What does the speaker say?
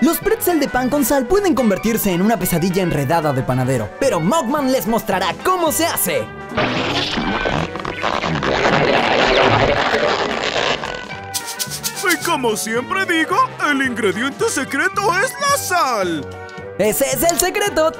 Los pretzel de pan con sal pueden convertirse en una pesadilla enredada de panadero, pero Mogman les mostrará cómo se hace. Y como siempre digo, el ingrediente secreto es la sal. Ese es el secreto.